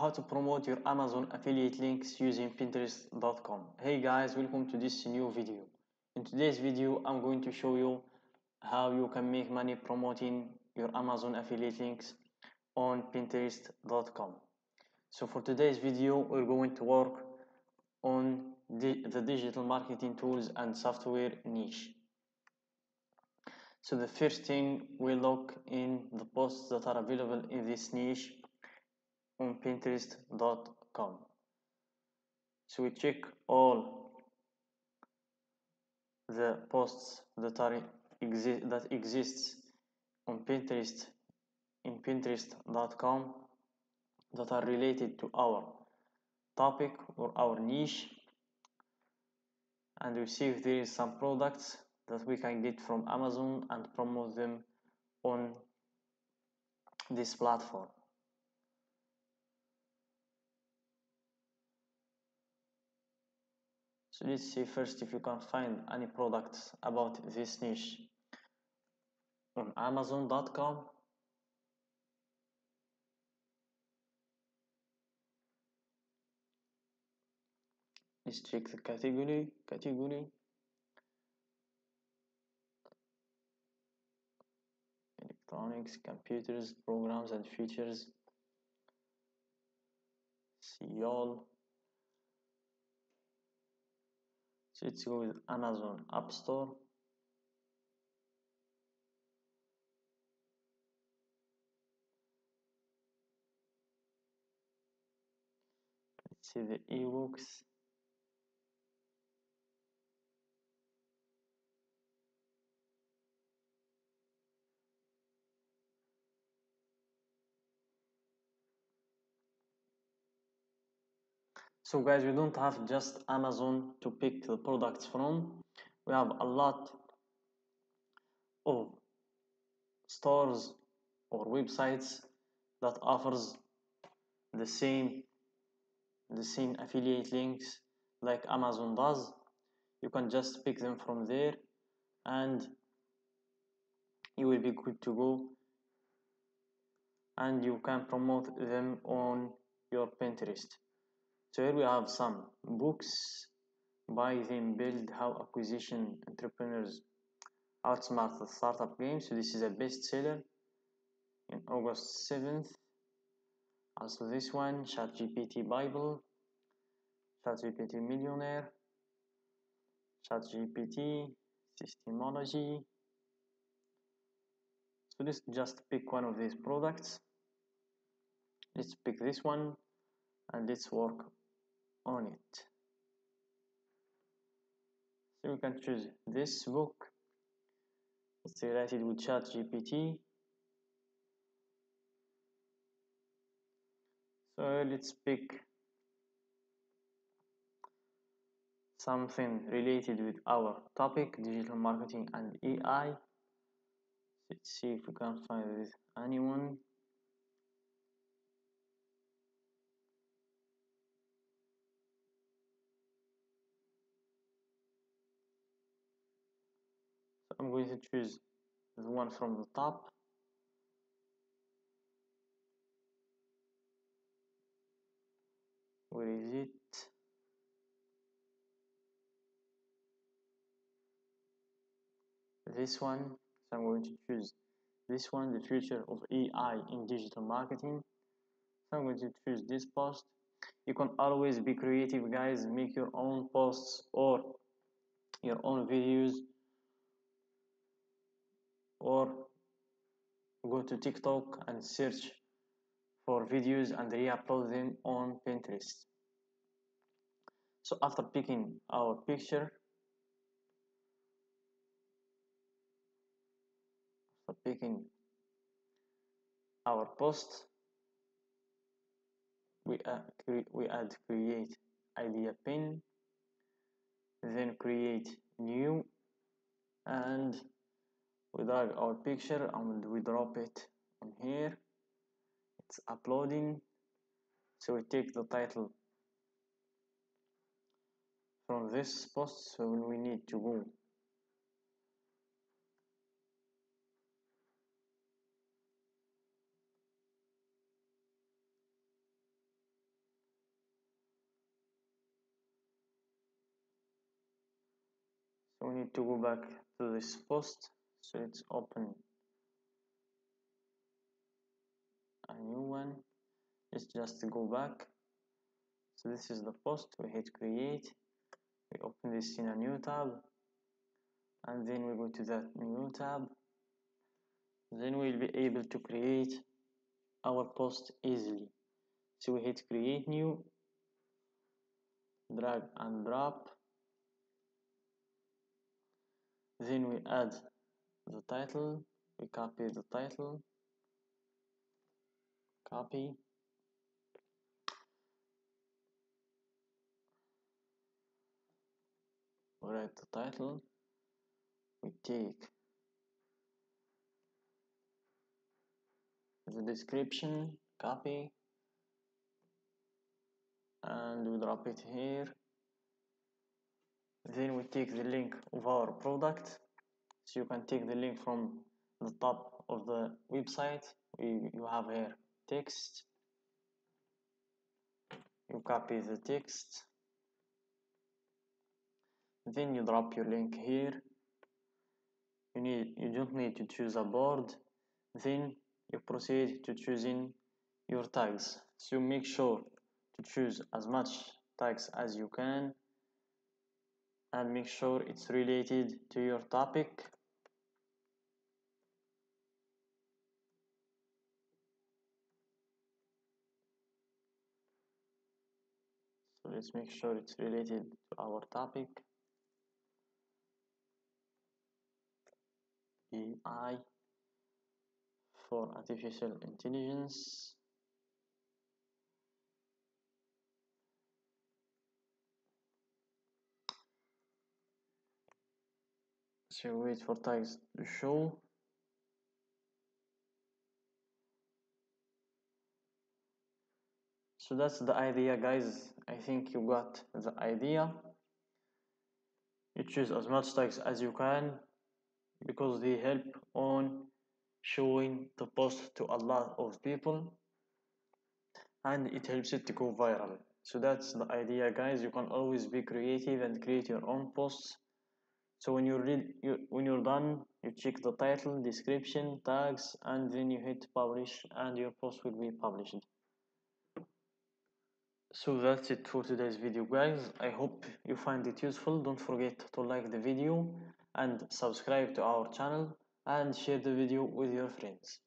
how to promote your Amazon affiliate links using Pinterest.com. Hey guys, welcome to this new video. In today's video, I'm going to show you how you can make money promoting your Amazon affiliate links on Pinterest.com. So for today's video, we're going to work on the, the digital marketing tools and software niche. So the first thing we look in the posts that are available in this niche on pinterest.com so we check all the posts that are exist that exists on pinterest in pinterest.com that are related to our topic or our niche. And we see if there is some products that we can get from amazon and promote them on this platform So let's see first if you can find any products about this niche on Amazon.com. Let's check the category. Category. Electronics, computers, programs and features. See all. So let's go with Amazon App Store. Let's see the ebooks. So guys we don't have just amazon to pick the products from. We have a lot of stores or websites that offers the same the same affiliate links like amazon does. You can just pick them from there and you will be good to go. And you can promote them on your pinterest so here we have some books Buy Then Build how acquisition entrepreneurs outsmart the startup game. So this is a bestseller in august 7th also this one ChatGPT Bible. ChatGPT Millionaire. ChatGPT Systemology. So let's just pick one of these products. Let's pick this one and let's work on it. So we can choose this book. It's related with chat gpt so let's pick something related with our topic digital marketing and ai let's see if we can find anyone To choose the one from the top. Where is it? This one so I'm going to choose this one the future of AI in digital marketing. So I'm going to choose this post. You can always be creative guys. Make your own posts or your own videos or go to TikTok and search for videos and re-upload them on Pinterest. So after picking our picture, after picking our post, we we add create idea pin, then create new and we drag our picture and we drop it on here. It's uploading. So we take the title from this post so we need to go so we need to go back to this post so let's open. A new one. Let's just go back. So this is the post we hit create. We open this in a new tab. And then we go to that new tab. Then we'll be able to create our post easily. So we hit create new drag and drop. Then we add the title we copy the title copy. Write the title we take the description copy and we drop it here. Then we take the link of our product so you can take the link from the top of the website we, you have here text. You copy the text. Then you drop your link here. You need you don't need to choose a board. Then you proceed to choosing your tags. So make sure to choose as much tags as you can and make sure it's related to your topic. So let's make sure it's related to our topic. AI for artificial intelligence so wait for tags to show? So that's the idea guys. I think you got the idea. You choose as much tags as you can because they help on showing the post to a lot of people and it helps it to go viral. So that's the idea guys. You can always be creative and create your own posts so when you read you, when you're done you check the title description tags and then you hit publish and your post will be published. So that's it for today's video guys. I hope you find it useful. Don't forget to like the video and subscribe to our channel and share the video with your friends